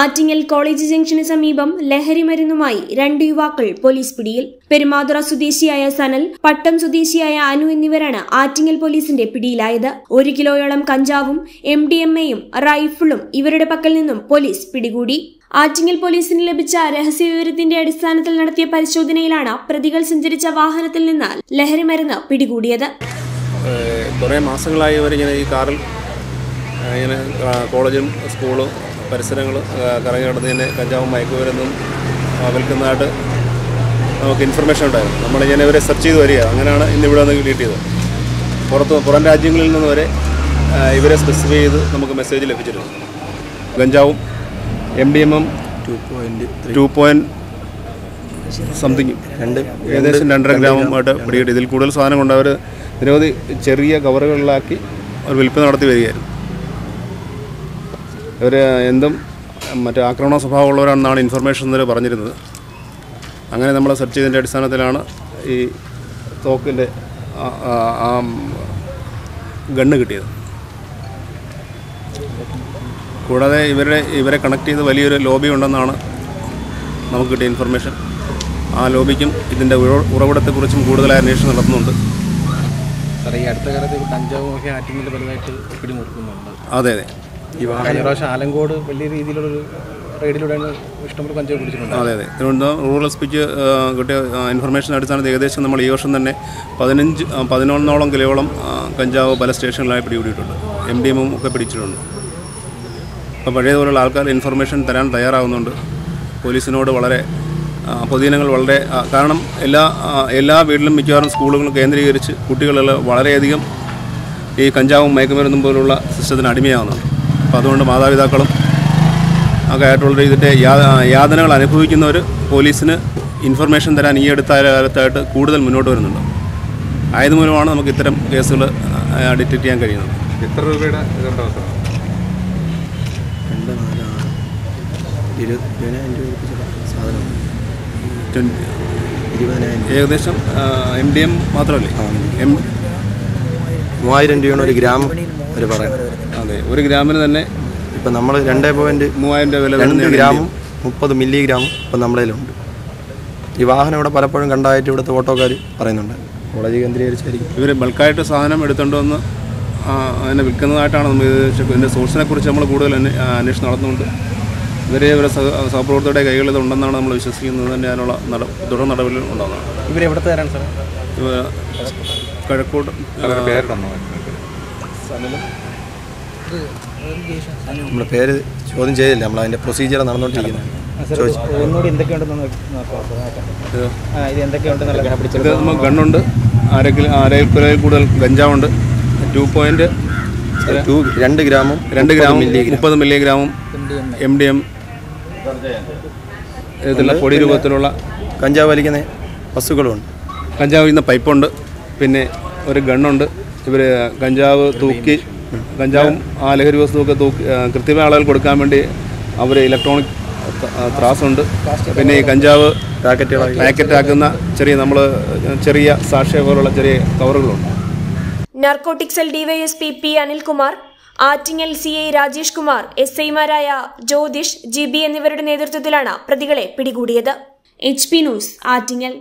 Attingal college junction സമീപം ലഹരി മരുന്നുമായി രണ്ട് യുവാക്കൾ പോലീസ് പിടിയിൽ. പെരുമാതുറ സ്വദേശിയായ സനൽ പട്ടം സ്വദേശിയായ അനു എന്നിവരാണ് ആറ്റിങ്ങൽ പോലീസിന്റെ പിടിയിലായത്. ഒരു കിലോയോളം കഞ്ചാവും എം ഡി എം എയും റൈഫിളും ഇവരുടെ പക്കൽ നിന്നും പോലീസ് പിടികൂടി. ആറ്റിങ്ങൽ പോലീസിന് ലഭിച്ച രഹസ്യവിവരത്തിന്റെ അടിസ്ഥാനത്തിൽ നടത്തിയ പരിശോധനയിലാണ് പ്രതികൾ സഞ്ചരിച്ച വാഹനത്തിൽ നിന്ന് ലഹരി മരുന്ന് പിടികൂടിയത്. കുറേ മാസങ്ങളായി അവരിങ്ങനെ ഈ കാറിൽ ഇങ്ങനെ കോളേജും സ്കൂളും പരിസരങ്ങൾ കറങ്ങി നടന്നതിന് കഞ്ചാവും മയക്കുമരുന്നും വിൽക്കുന്നതായിട്ട് നമുക്ക് ഇൻഫർമേഷൻ ഉണ്ടായിരുന്നു. നമ്മളിങ്ങനെ ഇവരെ സെർച്ച് ചെയ്ത് വരിക. അങ്ങനെയാണ് ഇന്ന് ഇവിടെ നിന്ന് കിട്ടിയത്. പുറത്ത് പുറം രാജ്യങ്ങളിൽ നിന്ന് വരെ ഇവരെ സ്പെസിഫൈ ചെയ്ത് നമുക്ക് മെസ്സേജ് ലഭിച്ചിരുന്നു ഗഞ്ചാവും M D M M two point two point something രണ്ട് ഏകദേശം രണ്ടര ഗ്രാമമായിട്ട് പിടികിട്ടി. ഇതിൽ കൂടുതൽ സാധനം കൊണ്ട് അവർ നിരവധി ചെറിയ കവറുകളിലാക്കി അവർ വിൽപ്പന നടത്തി വരികയായിരുന്നു. ഇവർ എന്തും മറ്റേ ആക്രമണ സ്വഭാവമുള്ളവരാണെന്നാണ് ഇൻഫർമേഷൻ ഇന്നലെ പറഞ്ഞിരുന്നത്. അങ്ങനെ നമ്മൾ സെർച്ച് ചെയ്തതിന്റെ അടിസ്ഥാനത്തിലാണ് ഈ തോക്കിന്റെ ആ- ഗണ്ണ് കിട്ടിയത്. കൂടാതെ ഇവരെ ഇവരെ കണക്ട് ചെയ്ത് വലിയൊരു ലോബി ഉണ്ടെന്നാണ് നമുക്ക് കിട്ടിയ ഇൻഫർമേഷൻ ആ ലോബിക്കും ഇതിന്റെ ഉറവിടത്തെക്കുറിച്ചും കൂടുതൽ അന്വേഷണം നടത്തുന്നുണ്ട്. സാറേ ഈ അടുത്ത കാലത്ത് കഞ്ചാവും ഒക്കെ ആറ്റിങ്ങിൽ പലതായിട്ട് പിടിമുറുക്കുന്നുണ്ട് അതെ അതെ. ഈ വാഹന. പ്രാവശ്യം ആലങ്കോട് വലിയ രീതിയിലുള്ളൊരു ഇഷ്ടംപോലെ പിടിച്ചിട്ടുണ്ട്. അതെ അതെ. തിരുവനന്തപുരം റൂറൽ എസ് പിക്ക് കിട്ടിയ ഇൻഫർമേഷൻ അടിസ്ഥാനത്തിൽ ഏകദേശം നമ്മൾ ഈ വർഷം തന്നെ പതിനഞ്ച് പതിനൊന്നോളം കിലോളം കഞ്ചാവ് പല സ്റ്റേഷനിലായി പിടികൂടിയിട്ടുണ്ട്. എം ഡി എമ്മും ഒക്കെ പിടിച്ചിട്ടുണ്ട്. അപ്പോൾ പഴയതുപോലുള്ള ആൾക്കാർ ഇൻഫർമേഷൻ തരാൻ തയ്യാറാകുന്നുണ്ട്. പോലീസിനോട് വളരെ പൊതുജനങ്ങൾ വളരെ കാരണം എല്ലാ എല്ലാ വീട്ടിലും മിക്കവാറും സ്കൂളുകളും കേന്ദ്രീകരിച്ച് കുട്ടികളിൽ വളരെയധികം ഈ കഞ്ചാവും മയക്കുമരുന്നും പോലുള്ള സിസ്റ്റത്തിന് അടിമയാകുന്നുണ്ട് അപ്പോൾ അതുകൊണ്ട് മാതാപിതാക്കളും ഒക്കെ ആയിട്ടുള്ള ഇതിന്റെ യാതനകൾ അനുഭവിക്കുന്നവർ പോലീസിന് ഇൻഫർമേഷൻ തരാൻ ഈ അടുത്ത കാലത്തായിട്ട് കൂടുതൽ മുന്നോട്ട് വരുന്നുണ്ട്. ആയതുമൂലമാണ് നമുക്ക് ഇത്തരം കേസുകൾ ഡിറ്റക്റ്റ് ചെയ്യാൻ കഴിയുന്നത്. എത്ര രൂപയുടെ ഇതുണ്ടാവും സാർ രണ്ട് നാല് ആറ് ഇരുപതിനായിരം രൂപ അടുപ്പിച്ച സാധനം. ട്വന്റി ഏകദേശം എം ഡി എം മാത്രമല്ലേ? എം മൂവായിരം രൂപയാണ് ഒരു ഗ്രാം ഒരു പറയുന്നത് അതെ ഒരു ഗ്രാമിന് തന്നെ ഇപ്പം നമ്മൾ രണ്ടേ പോയിന്റ് മൂവായിരം രൂപ വില രണ്ട് ഗ്രാമും മുപ്പത് മില്ലി ഗ്രാമും ഇപ്പം നമ്മുടെ കയ്യിലുണ്ട്. ഈ വാഹനം ഇവിടെ പലപ്പോഴും കണ്ടായിട്ട് ഇവിടുത്തെ ഓട്ടോക്കാർ പറയുന്നുണ്ട്. കോളേജ് കേന്ദ്രീകരിച്ചായിരിക്കും. ഇവർ ബൾക്കായിട്ട് സാധനം എടുത്തുകൊണ്ട് വന്ന് അതിനെ വിൽക്കുന്നതായിട്ടാണ് നമ്മൾ ഇത് ഇതിന്റെ സോഴ്സിനെ കുറിച്ച് നമ്മൾ കൂടുതൽ അന്വേഷണം നടത്തുന്നുണ്ട്. ഇവരെ ഇവരെ സഹ സഹപ്രവർത്തകരുടെ കൈകളിൽ ഉണ്ടെന്നാണ് നമ്മൾ വിശ്വസിക്കുന്നത്. തന്നെ അതിനുള്ള നട തുടർ നടപടികൾ ഉണ്ടാകുന്നതാണ്. ഇവർ എവിടുത്തെ തരാണ് സാർ ഇവ കഴക്കൂട്ട് പേരിടണോ നമ്മുടെ പേര് ചോദ്യം ചെയ്തില്ല. നമ്മൾ അതിന്റെ പ്രൊസീജിയർ നടന്നുകൊണ്ടിരിക്കുന്നത് ഇത് നമുക്ക് ഗണ്ണുണ്ട്. ആരെങ്കിലും കിലോ അര കിലോയിൽ കൂടുതൽ ഗഞ്ചാവുണ്ട്. ടു പോയിന്റ് ടു രണ്ട് ഗ്രാമും രണ്ട് ഗ്രാമും മുപ്പത് മില്ലിഗ്രാമും എം ഡി എം. ഇതിലുള്ള പൊടി രൂപത്തിലുള്ള കഞ്ചാവ് വലിക്കുന്ന വസ്തുക്കളുണ്ട് കഞ്ചാവ് വലിക്കുന്ന പൈപ്പുണ്ട്. പിന്നെ ഒരു ഗണ്ണുണ്ട്. ഇവർ കഞ്ചാവ് തൂക്കി കഞ്ചാവും ആ ലഹരി വസ്തുവൊക്കെ തൂക്കി കൃത്യമായ ആളുകൾ കൊടുക്കാൻ വേണ്ടി അവർ ഇലക്ട്രോണിക് ത്രാസുണ്ട്. പിന്നെ ഈ കഞ്ചാവ് പാക്കറ്റ് ആക്കുന്ന ചെറിയ നമ്മൾ ചെറിയ സാക്ഷ്യ പോലുള്ള ചെറിയ കവറുകളുണ്ട്. Narcotics cell DYSP P Anilkumar Attingal C I Rajesh Kumar S ഐമാരായ ജ്യോതിഷ് ജി ബി എന്നിവരുടെ നേതൃത്വത്തിലാണ് പ്രതികളെ പിടികൂടിയത്. H P news Attingal.